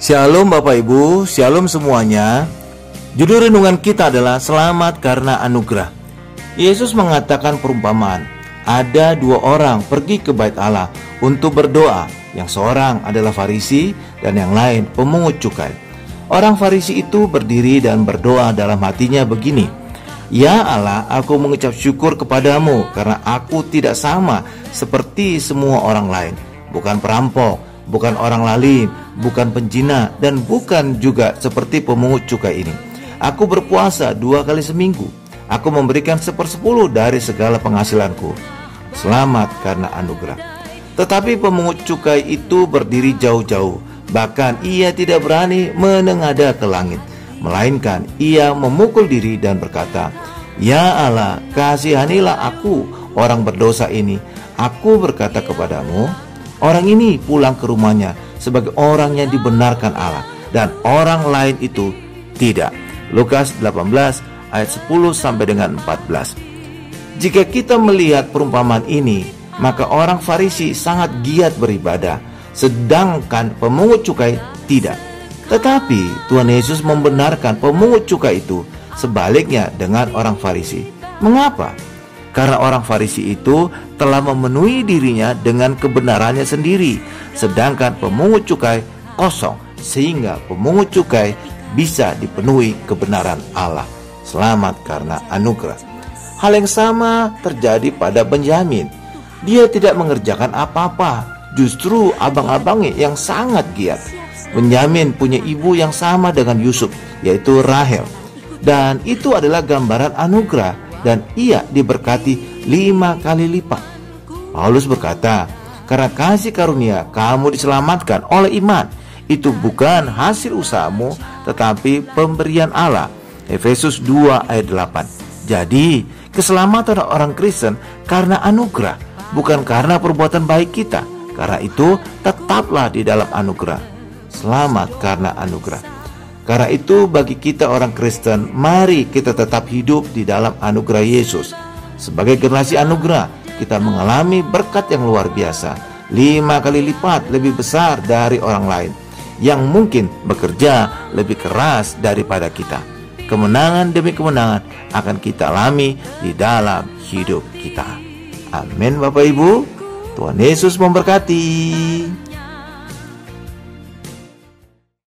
Shalom Bapak Ibu, Shalom semuanya. Judul renungan kita adalah Selamat karena Anugerah. Yesus mengatakan perumpamaan, ada dua orang pergi ke bait Allah untuk berdoa. Yang seorang adalah Farisi dan yang lain pemungut cukai. Orang Farisi itu berdiri dan berdoa dalam hatinya begini, Ya Allah, aku mengucap syukur kepadamu karena aku tidak sama seperti semua orang lain, bukan perampok, bukan orang lalim, bukan penjina, dan bukan juga seperti pemungut cukai ini. Aku berpuasa dua kali seminggu. Aku memberikan sepersepuluh dari segala penghasilanku. Selamat karena anugerah. Tetapi pemungut cukai itu berdiri jauh-jauh. Bahkan ia tidak berani menengada ke langit. Melainkan ia memukul diri dan berkata, Ya Allah, kasihanilah aku, orang berdosa ini. Aku berkata kepadamu, Orang ini pulang ke rumahnya sebagai orang yang dibenarkan Allah dan orang lain itu tidak. Lukas 18 ayat 10 sampai dengan 14. Jika kita melihat perumpamaan ini, maka orang Farisi sangat giat beribadah, sedangkan pemungut cukai tidak. Tetapi Tuhan Yesus membenarkan pemungut cukai itu sebaliknya dengan orang Farisi. Mengapa? Karena orang Farisi itu telah memenuhi dirinya dengan kebenarannya sendiri, sedangkan pemungut cukai kosong, sehingga pemungut cukai bisa dipenuhi kebenaran Allah. Selamat karena anugerah. Hal yang sama terjadi pada Benjamin. Dia tidak mengerjakan apa-apa, justru abang-abangnya yang sangat giat. Benyamin punya ibu yang sama dengan Yusuf, yaitu Rahel. Dan itu adalah gambaran anugerah dan ia diberkati lima kali lipat. Paulus berkata, karena kasih karunia kamu diselamatkan oleh iman. Itu bukan hasil usahamu, tetapi pemberian Allah. Efesus 2 ayat 8. Jadi, keselamatan orang Kristen karena anugerah, bukan karena perbuatan baik kita. Karena itu, tetaplah di dalam anugerah. Selamat karena anugerah. Karena itu bagi kita orang Kristen, mari kita tetap hidup di dalam anugerah Yesus. Sebagai generasi anugerah, kita mengalami berkat yang luar biasa, lima kali lipat lebih besar dari orang lain yang mungkin bekerja lebih keras daripada kita. Kemenangan demi kemenangan akan kita alami di dalam hidup kita. Amin Bapak Ibu. Tuhan Yesus memberkati.